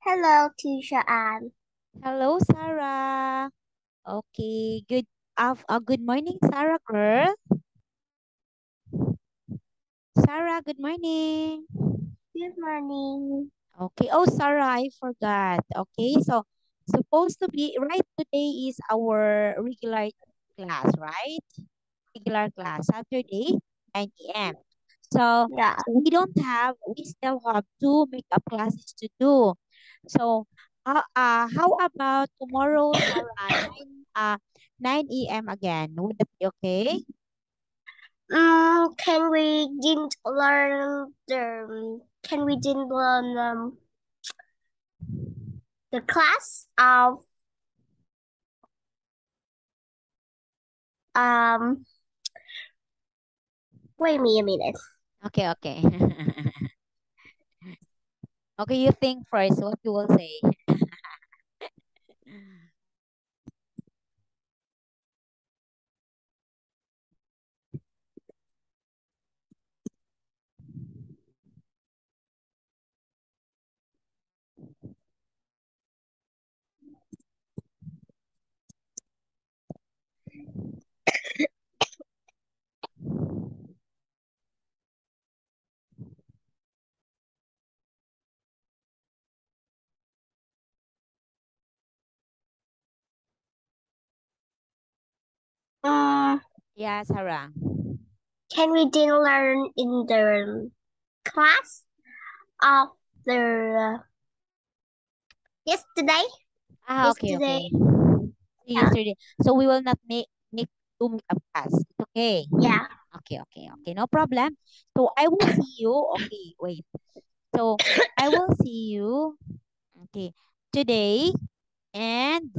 Hello, teacher Ann. Hello, Sarah. Okay, good af uh, good morning, Sarah girl. Sarah, good morning. Good morning. Okay. Oh, Sarah, I forgot. Okay, so supposed to be right today is our regular class, right? Regular class, Saturday, 9 a.m. So, Yeah. so we don't have, we still have two makeup classes to do. So, uh, uh, how about tomorrow, Sarah, 9, uh, 9 a.m. again? Would that be okay? Um, can we didn't learn the can we didn't learn um the class of um wait me a minute. Okay, okay. okay, you think first what you will say. Um, Yeah, Sarah. can we didn't learn in the class of the yesterday? Ah, okay, Yesterday. okay. Yeah. Yesterday. So we will not make make two makeup class. It's okay. Yeah. Okay, okay, okay. No problem. So I will see you. Okay, wait. So I will see you. Okay, today and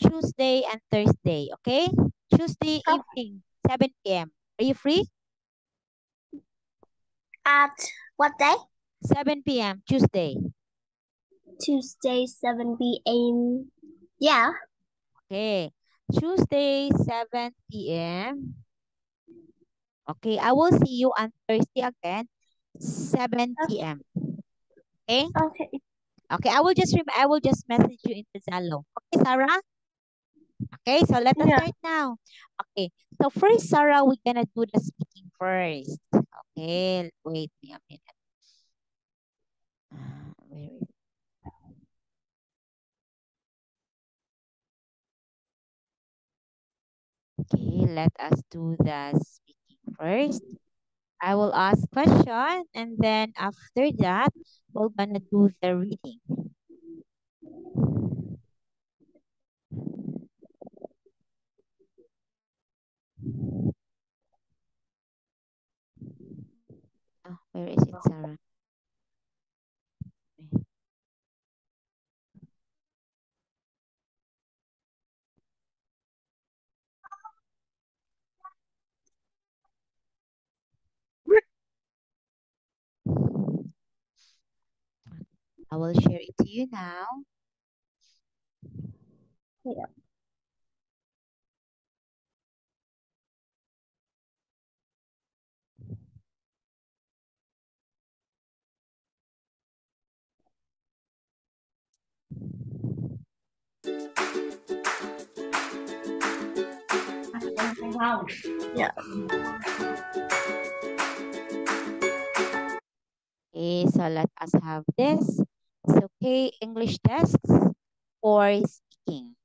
Tuesday and Thursday. Okay, Tuesday evening, 7 p.m. Are you free? At what day? 7 p.m. Tuesday. Tuesday, 7 p.m. Yeah. Okay, Tuesday, 7 p.m. Okay, I will see you on Thursday again, 7 p.m. Okay? Okay. Okay, I will just I will just message you into Zalo. Okay, Sarah? Okay, so let us Yeah. start now. Okay, so first, Sarah, we're gonna do the speaking first. Okay, wait me a minute. Uh, where is Okay, let us do the speaking first. I will ask question and then after that, we're gonna do the reading. Oh, where is it, Sarah? I will share it to you now. Yeah. Yeah. Okay, so let us have this. It's okay, English tests or speaking.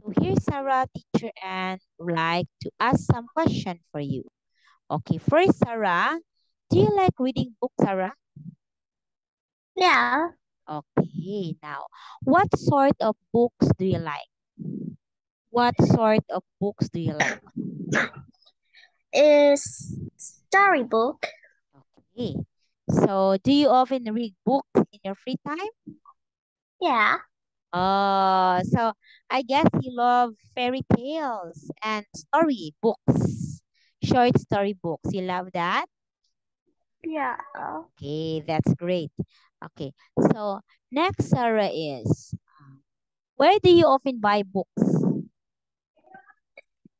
So here's Sarah, teacher, and would like to ask some question for you. Okay, first, Sarah, do you like reading books, Sarah? Yeah. Okay, now, what sort of books do you like? What sort of books do you like? Is storybook. Okay, so do you often read books in your free time? Yeah. Oh, so I guess you love fairy tales and story books, short story books. You love that? Yeah. Okay, that's great. Okay, so next, Sarah, is um, where do you often buy books?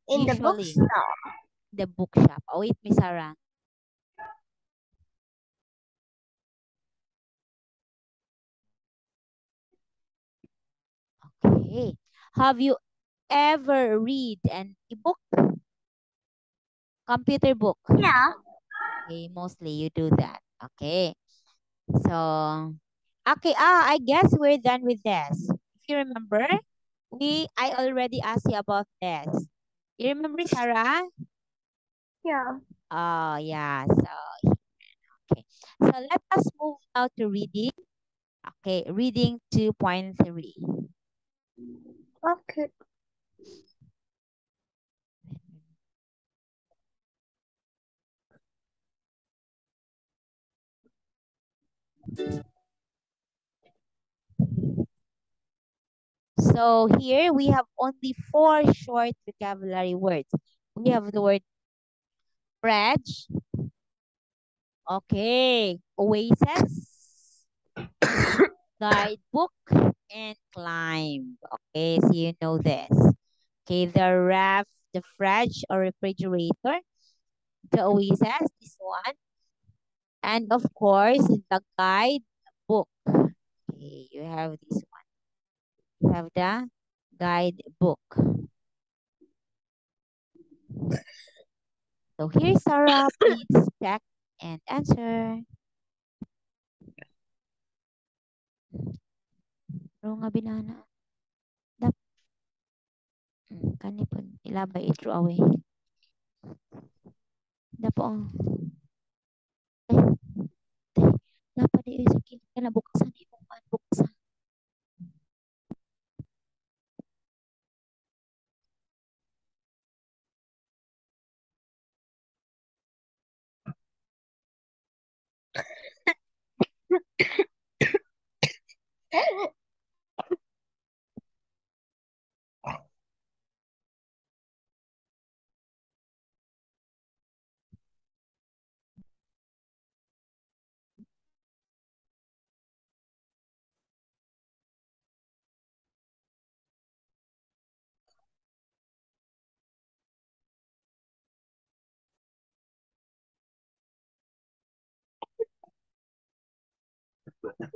In Usually, the bookstore. The bookshop. Oh, wait, Miss Sarah. Okay. Have you ever read an e-book? Computer book? Yeah. Okay, mostly you do that. Okay. So, okay, ah, I guess we're done with this. If you remember, we I already asked you about this. You remember, Sarah? Yeah. Oh, yeah. So, okay. So let us move now to reading. Okay, reading 2.3. Okay. So here we have only four short vocabulary words. We have the word bridge. Okay. Oasis. guidebook and climb. Okay, so you know this. Okay, the ref, the fridge or refrigerator, the oasis, this one. And of course, the guidebook. Okay, you have this one. You have the guidebook. So here's Sarah. Please check and answer. Pero nga binana. Dap. Hmm, Kani ilabay throw away. Dapo. Lapad ay sa kini kana buksan imong man buksan. but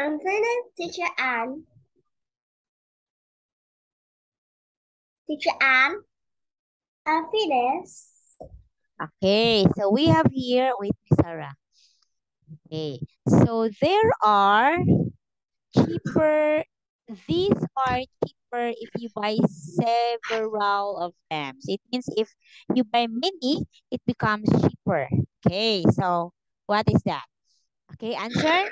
I'm finished, Teacher Ann. Teacher Ann. I'm finished. Okay, so we have here, with Miss Sarah. Okay, so there are cheaper, these are cheaper if you buy several of them. So it means if you buy many, it becomes cheaper. Okay, so what is that? Okay, answer?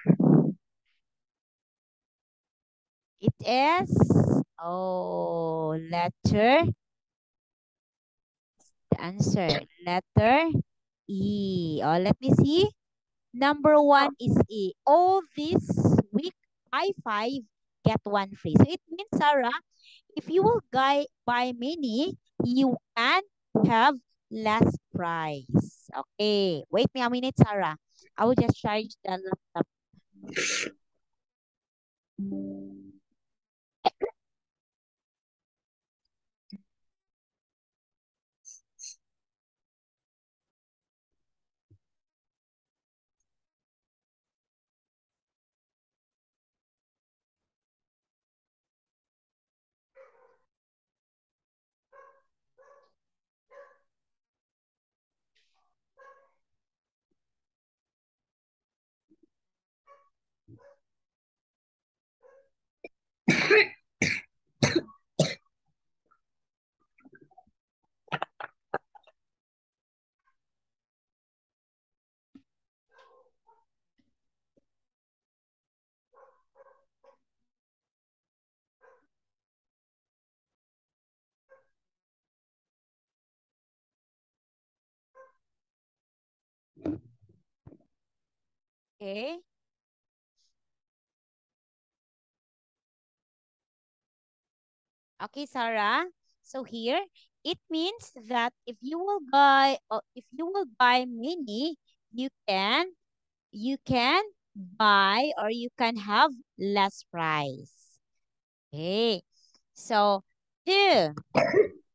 It is, oh, letter, the answer, letter E. Oh, let me see. Number one is E. All this week, buy five, get one free. So it means, Sarah, if you will buy, buy many, you can have less price. Okay, wait me a minute, Sarah. I will just charge the laptop. Okay. Okay, Sarah. So here, it means that if you will buy, uh, if you will buy many, you can, you can buy or you can have less price. Okay. So two,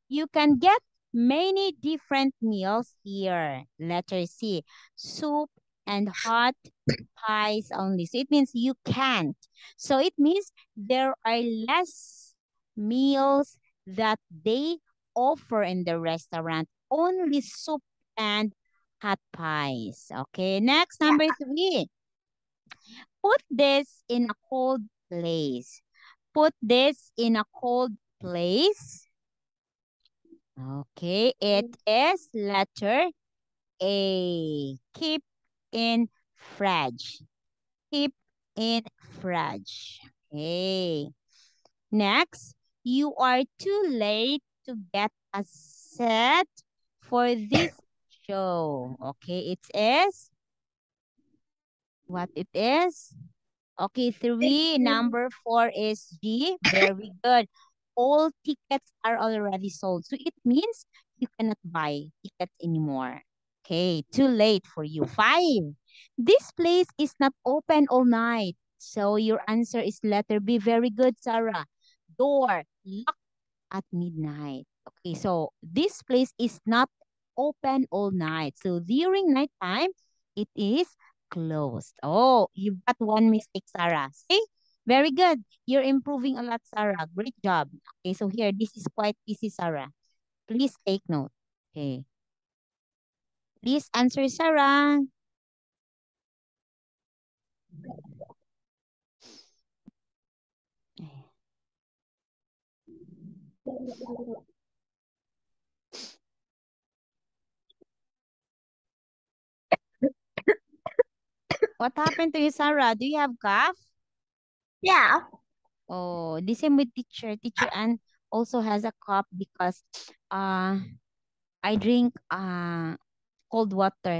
you can get many different meals here. Letter C, soup and hot pies only. So it means you can't. So it means there are less meals that they offer in the restaurant. Only soup and hot pies. Okay, next, number three. Put this in a cold place. Put this in a cold place. Okay, it mm. is letter A. Keep in fridge. Keep in fridge. Okay. Next, you are too late to get a set for this show. Okay, it is what it is. Okay, three. Number four is G. Very good. All tickets are already sold. So it means you cannot buy tickets anymore. Okay, too late for you. Five. This place is not open all night. So your answer is letter B. Very good, Sarah. Door locked at midnight. Okay, so this place is not open all night. So during nighttime, it is closed. Oh, you've got one mistake, Sarah. See? Very good. You're improving a lot, Sarah. Great job. Okay, so here, this is quite easy, Sarah. Please take note. Okay. Please answer, Sarah. What happened to you, Sarah? Do you have cough? Yeah. Oh, the same with teacher. Teacher Ann also has a cough because uh, I drink uh, cold water.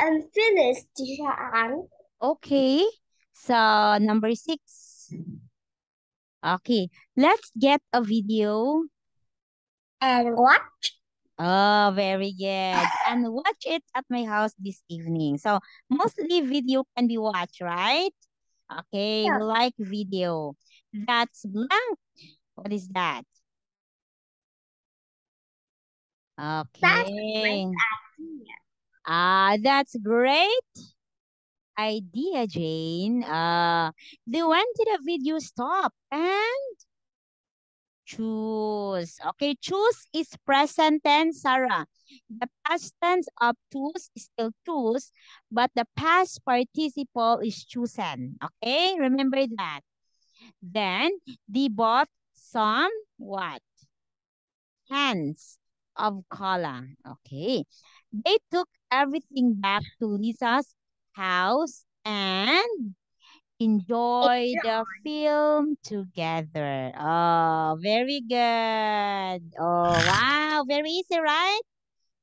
I'm finished, Teacher. Okay, so number six. Okay, let's get a video. And watch. Oh, very good. And watch it at my house this evening. So mostly video can be watched, right? Okay, Yeah. like video. That's blank. What is that? Okay. Ah, that's great idea, Jane. Uh, they went to the video stop and choose. Okay, choose is present tense, Sarah. The past tense of choose is still choose, but the past participle is chosen. Okay, remember that. Then they bought some what? Cans of color. Okay. They took everything back to Lisa's house and enjoy the film together. Oh, very good. Oh, wow. Very easy, right?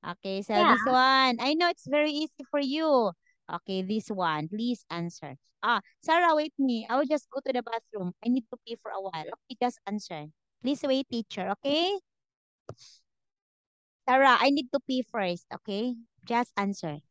Okay, so Yeah. this one, I know it's very easy for you. Okay, this one, please answer. Ah, Sarah, wait me. I will just go to the bathroom. I need to pee for a while. Okay, just answer. Please wait, teacher, okay? Sarah, I need to pee first, okay? Just answer.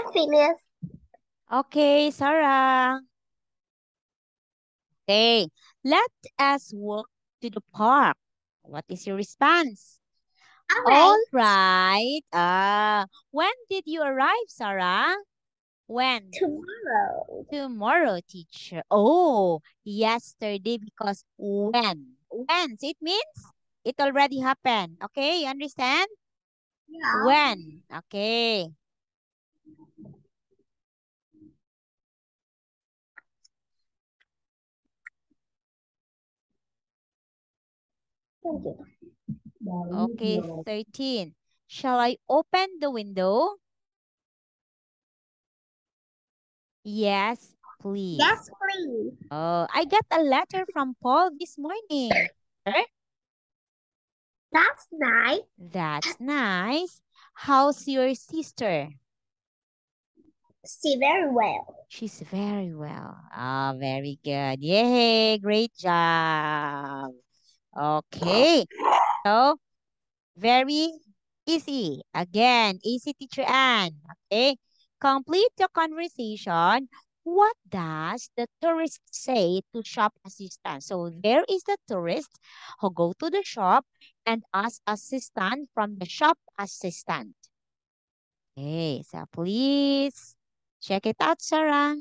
I'm finished. Okay, Sarah. Okay, let us walk to the park. What is your response? All right. All right. Ah, when did you arrive, Sarah? When? Tomorrow. Tomorrow, teacher. Oh, yesterday because when? When? So it means it already happened. Okay, you understand? Yeah. When? Okay. Okay, 13. Shall I open the window? Yes, please. Yes, please. Oh, I got a letter from Paul this morning. That's nice. That's nice. How's your sister? See very well. She's very well. Ah, very good. Yay, great job. Okay. So, very easy. Again, easy teacher Ann. Okay. Complete the conversation. What does the tourist say to shop assistant? So there is the tourist who go to the shop and ask assistant from the shop assistant. Okay, so please check it out, Sarah.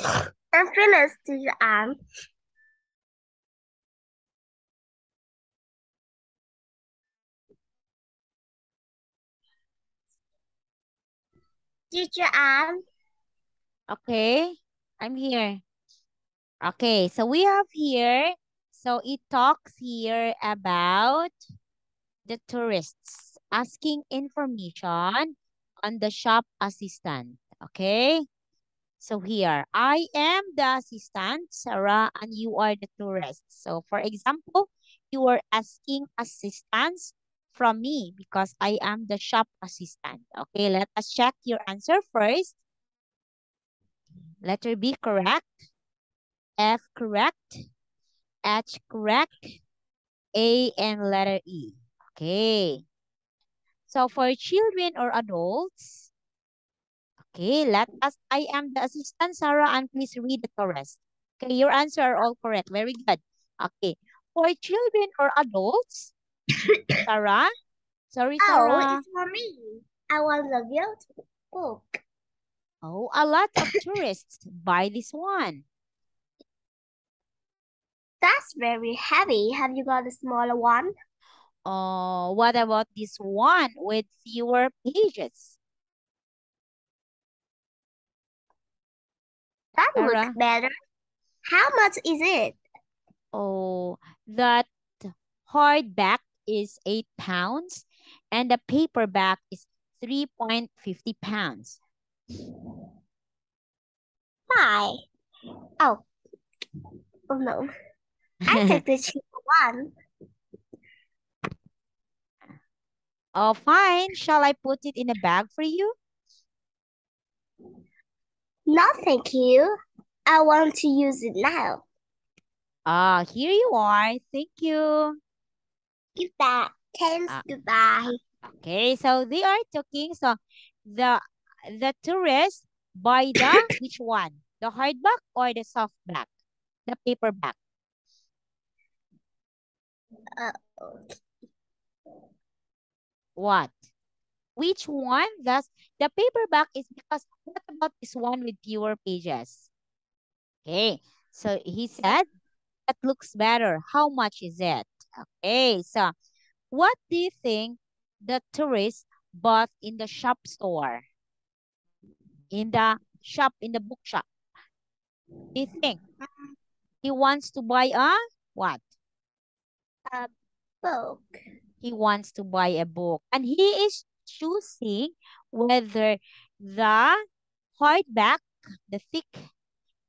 I'm finished, teacher Ann. Teacher Ann. Okay, I'm here. Okay, so we have here, so it talks here about the tourists asking information on the shop assistant. Okay, so here, I am the assistant, Sarah, and you are the tourist. So for example, you are asking assistance from me because I am the shop assistant. Okay, let us check your answer first. Letter B correct. F correct. H correct. A and letter E. Okay. So for children or adults, okay, let us, I am the assistant, Sarah, and please read the rest. Okay, your answer are all correct. Very good. Okay. For children or adults, Sarah? Sorry, Oh, Sarah. it's for me. I want the beautiful book. Oh, a lot of tourists buy this one. That's very heavy. Have you got a smaller one? Oh, what about this one with fewer pages? That Sarah? looks better. How much is it? Oh, that hardback is 8 pounds and the paperback is 3.50 pounds. Why? Oh. Oh no. I take the cheaper one. oh, fine. Shall I put it in a bag for you? No, thank you. I want to use it now. Ah, here you are. Thank you. That. Thanks. Ah. Goodbye. Okay, so they are talking. So the the tourists buy the which one? The hardback or the softback? The paperback. Uh, What? Which one? does the paperback is because what about this one with fewer pages? Okay, so he said that looks better. How much is it? Okay, so what do you think the tourist bought in the shop store? In the shop, in the bookshop? Do you think he wants to buy a what? A book. He wants to buy a book and he is choosing whether the hardback, the thick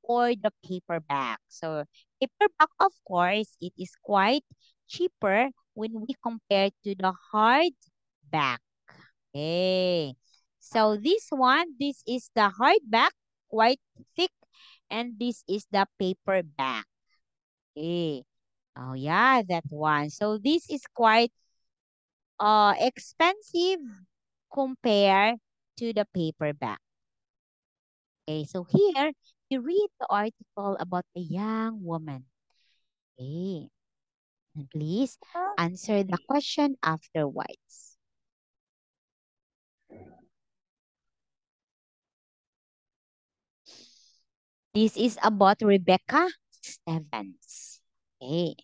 or the paperback. So paperback, of course, it is quite cheaper when we compare to the hardback. Okay. So this one, this is the hardback, quite thick, and this is the paperback. Okay. Oh yeah, that one. So this is quite uh expensive compared to the paperback. Okay, so here you read the article about a young woman. Okay. And please answer the question afterwards. This is about Rebecca Stephens. Okay.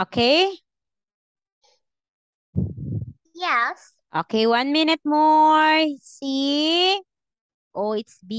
Okay? Yes. Okay, one minute more. C. Oh, it's B.